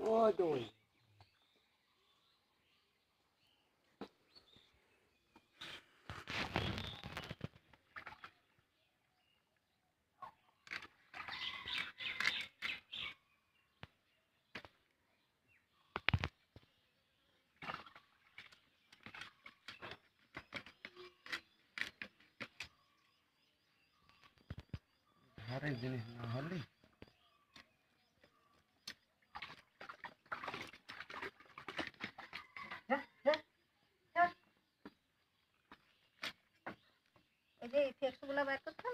Aduh. hari ini mahal nih এই ফেক্সগুলো বের করতে